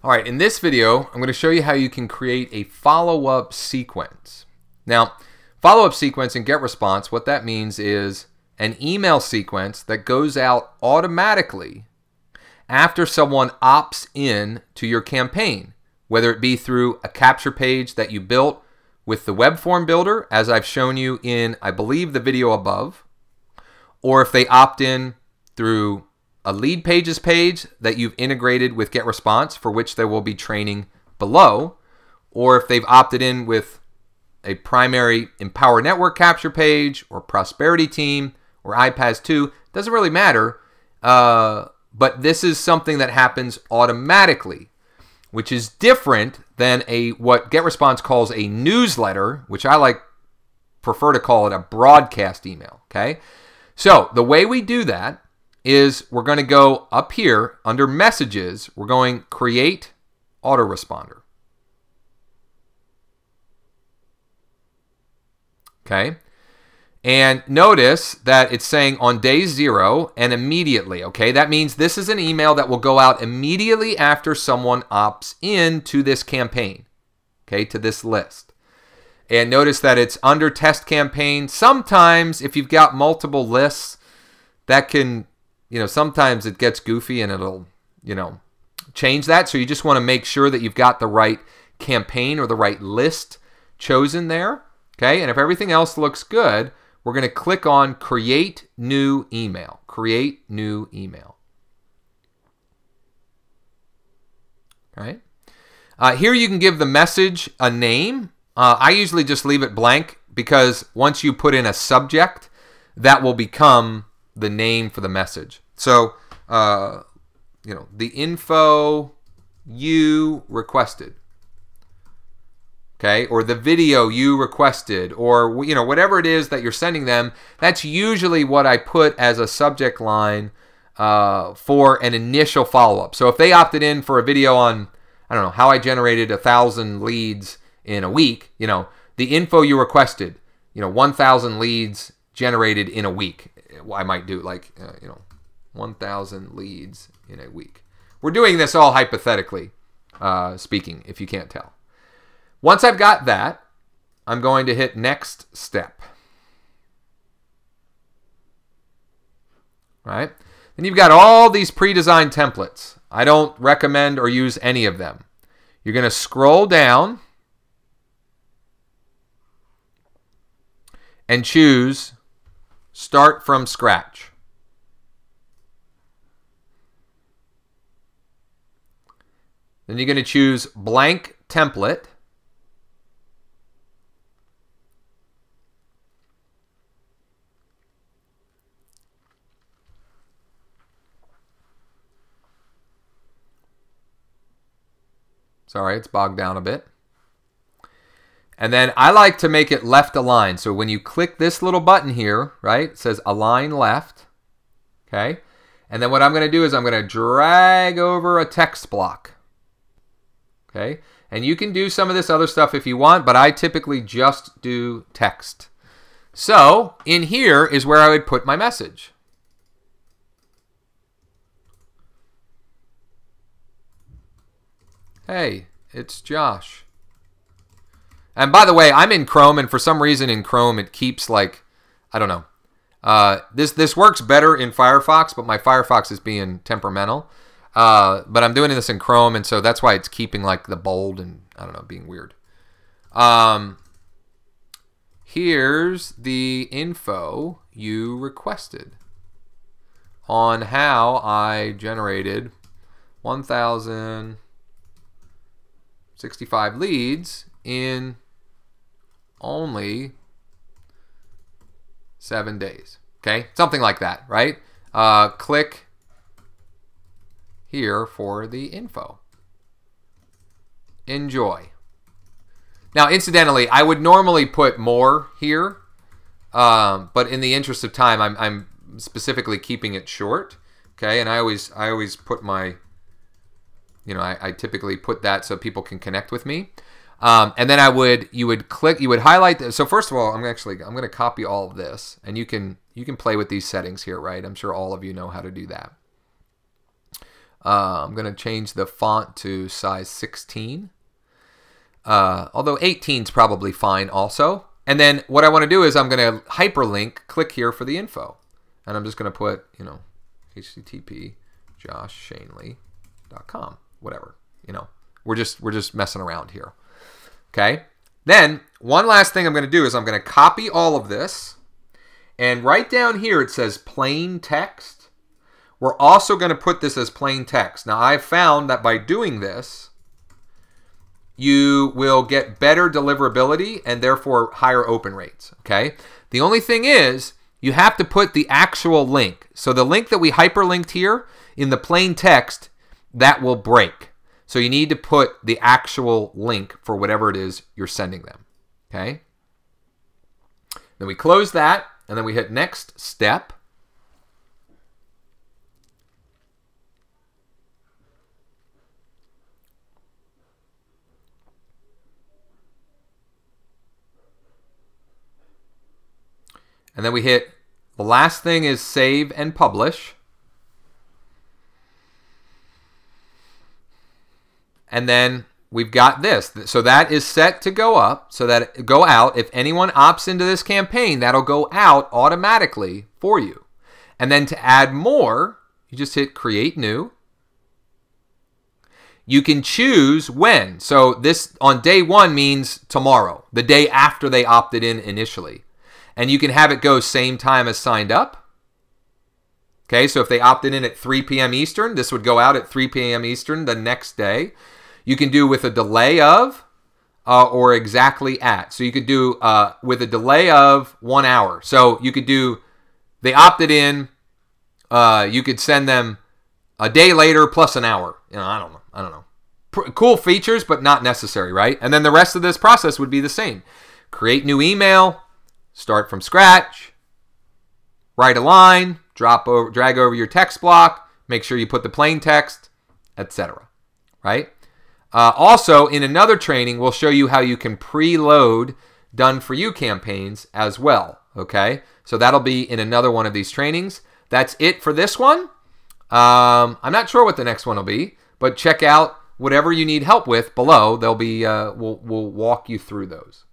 All right, in this video, I'm going to show you how you can create a follow-up sequence. Now, follow-up sequence in GetResponse, what that means is an email sequence that goes out automatically after someone opts in to your campaign, whether it be through a capture page that you built with the web form builder, as I've shown you in, I believe, the video above, or if they opt in through a Leadpages page that you've integrated with GetResponse, for which there will be training below, or if they've opted in with a primary Empower Network capture page or Prosperity Team or iPaaS 2, doesn't really matter. Uh, but this is something that happens automatically, which is different than a what GetResponse calls a newsletter, which I like prefer to call it a broadcast email. Okay, so the way we do that is we're going to go up here under messages. We're going create autoresponder. Okay. And notice that it's saying on day zero and immediately. Okay. That means this is an email that will go out immediately after someone opts in to this campaign. Okay. To this list. And notice that it's under test campaign. Sometimes if you've got multiple lists, that can you know, sometimes it gets goofy and it'll, you know, change that. So you just want to make sure that you've got the right campaign or the right list chosen there. Okay, and if everything else looks good, we're going to click on Create New Email. Create New Email. Right. Uh, here you can give the message a name. Uh, I usually just leave it blank because once you put in a subject, that will become the name for the message. So, uh, you know, the info you requested. Okay, or the video you requested, or you know whatever it is that you're sending them. That's usually what I put as a subject line uh, for an initial follow-up. So if they opted in for a video on, I don't know, how I generated a thousand leads in a week, you know, the info you requested, you know, 1,000 leads generated in a week. I might do like, uh, you know, 1,000 leads in a week. We're doing this all hypothetically uh, speaking, if you can't tell. Once I've got that, I'm going to hit next step. Right? Then you've got all these pre-designed templates. I don't recommend or use any of them. You're going to scroll down and choose Start from scratch. Then you're going to choose blank template. Sorry, it's bogged down a bit. And then I like to make it left aligned. So when you click this little button here, right, it says align left. Okay. And then what I'm going to do is I'm going to drag over a text block. Okay. And you can do some of this other stuff if you want, but I typically just do text. So in here is where I would put my message. Hey, it's Josh. And by the way, I'm in Chrome, and for some reason in Chrome it keeps like, I don't know. Uh, this this works better in Firefox, but my Firefox is being temperamental. Uh, but I'm doing this in Chrome, and so that's why it's keeping like the bold and I don't know, being weird. Um, here's the info you requested on how I generated 1,065 leads in only seven days. Okay, something like that, right? Uh, click here for the info. Enjoy. Now, incidentally, I would normally put more here, um, but in the interest of time, I'm, I'm specifically keeping it short. Okay, and I always I always put my, you know, I, I typically put that so people can connect with me. Um, and then I would you would click you would highlight. So first of all, I'm actually I'm going to copy all of this, and you can you can play with these settings here, right? I'm sure all of you know how to do that. Uh, I'm going to change the font to size 16. Uh, although 18 is probably fine also. And then what I want to do is I'm going to hyperlink, click here for the info. And I'm just going to put, you know, http joshschoenly.com, whatever, you know. We're just we're just messing around here. Okay? Then one last thing I'm going to do is I'm going to copy all of this and right down here it says plain text. We're also going to put this as plain text. Now I've found that by doing this, you will get better deliverability and therefore higher open rates. Okay. The only thing is you have to put the actual link. So the link that we hyperlinked here in the plain text, that will break. So you need to put the actual link for whatever it is you're sending them. Okay. Then we close that and then we hit next step. And then we hit the last thing is save and publish. And then we've got this. So that is set to go up, so that it go out. If anyone opts into this campaign, that'll go out automatically for you. And then to add more, you just hit create new. You can choose when. So this on day one means tomorrow, the day after they opted in initially and you can have it go same time as signed up. Okay, so if they opted in at 3 p.m. Eastern, this would go out at 3 p.m. Eastern the next day. You can do with a delay of uh, or exactly at. So you could do uh, with a delay of one hour. So you could do, they opted in, uh, you could send them a day later plus an hour. You know, I don't know. I don't know. Cool features, but not necessary, right? And then the rest of this process would be the same. Create new email, Start from scratch, write a line, drop over, drag over your text block, make sure you put the plain text, etc. Right? Uh, also, in another training, we'll show you how you can preload done for you campaigns as well. Okay, so that'll be in another one of these trainings. That's it for this one. Um, I'm not sure what the next one will be, but check out whatever you need help with below. They'll be uh, we'll we'll walk you through those.